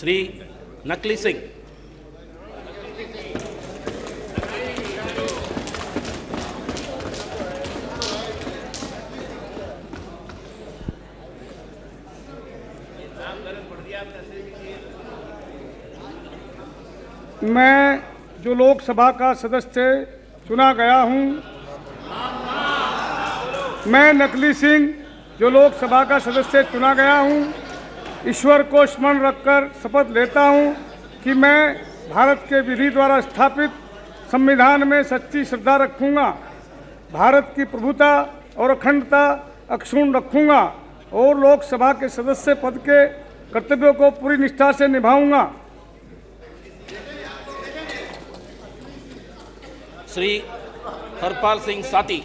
श्री नकली सिंह। मैं जो लोकसभा का सदस्य चुना गया हूँ, मैं नकली सिंह जो लोकसभा का सदस्य चुना गया हूँ ईश्वर को स्मरण रखकर शपथ लेता हूँ कि मैं भारत के विधि द्वारा स्थापित संविधान में सच्ची श्रद्धा रखूँगा, भारत की प्रभुता और अखंडता अक्षुण रखूँगा और लोकसभा के सदस्य पद के कर्तव्यों को पूरी निष्ठा से निभाऊँगा। श्री हरपाल सिंह साथी